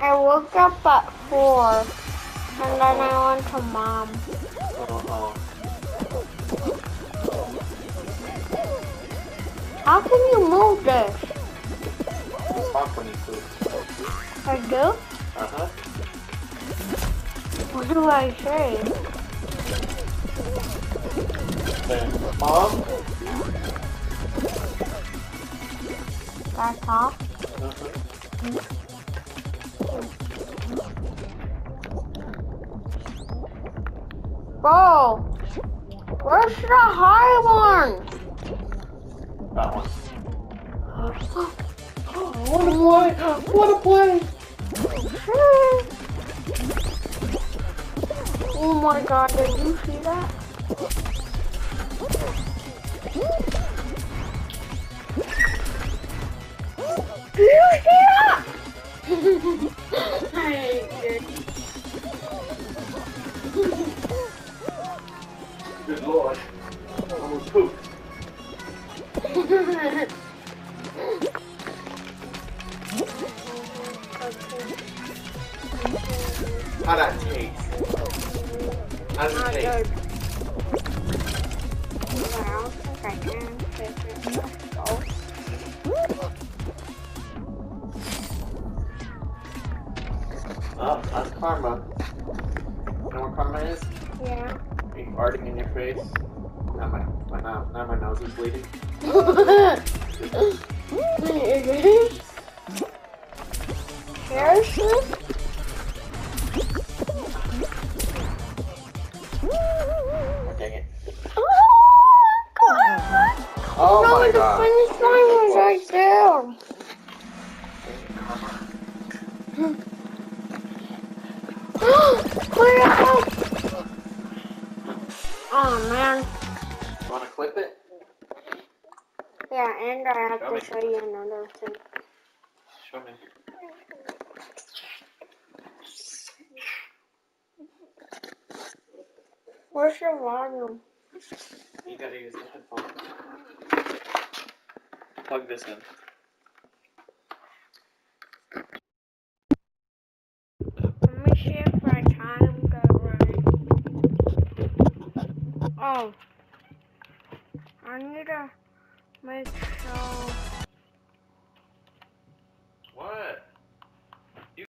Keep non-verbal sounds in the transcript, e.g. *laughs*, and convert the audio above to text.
I woke up at four, and then I went to mom. How can you move this? When you. I do? Uh-huh. What do I say? Mom? That's off. Uh-huh. Bro, where's the high one? That one. what a play! What a play! Oh my god, did you see that? Did you see that? I did. Good Good lord. Almost pooped. How that taste? How does it taste? Well, I don't think I can take it. Oh. That's karma. You know what karma is? Yeah. Me farting in your face. Now my, my, now, now my nose is bleeding. *laughs* Seriously? Oh, dang it. Oh, no, my the god. finish line was right there. Oh man. You wanna clip it? Yeah, and I have Show me. to show you another thing. Show me. Where's your volume? You gotta use the headphone. Plug this in. Let me see if my time got right. Oh. I need to make